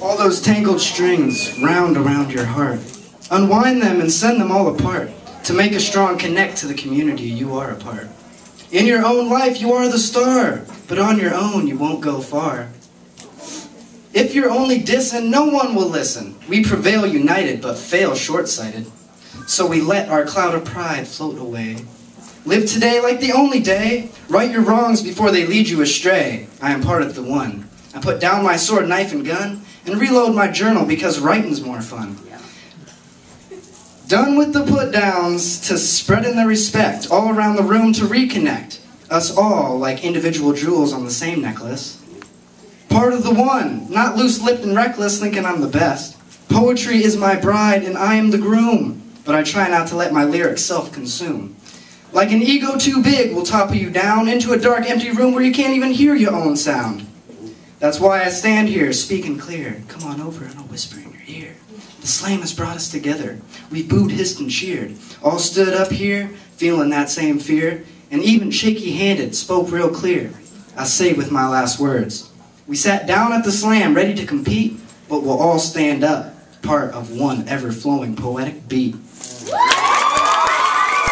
All those tangled strings round around your heart. Unwind them and send them all apart to make a strong connect to the community you are a part. In your own life, you are the star, but on your own, you won't go far. If you're only dissing, no one will listen. We prevail united, but fail short-sighted. So we let our cloud of pride float away. Live today like the only day. Right your wrongs before they lead you astray. I am part of the one. I put down my sword, knife, and gun, and reload my journal because writing's more fun. Done with the put downs to spreading the respect all around the room to reconnect. Us all like individual jewels on the same necklace. Part of the one, not loose lipped and reckless, thinking I'm the best. Poetry is my bride and I am the groom, but I try not to let my lyrics self consume. Like an ego too big will topple you down into a dark, empty room where you can't even hear your own sound. That's why I stand here speaking clear. Come on over and I'll whisper in your ear. The slam has brought us together. We booed, hissed, and cheered. All stood up here, feeling that same fear, and even shaky handed spoke real clear. I say with my last words. We sat down at the slam, ready to compete, but we'll all stand up, part of one ever flowing poetic beat.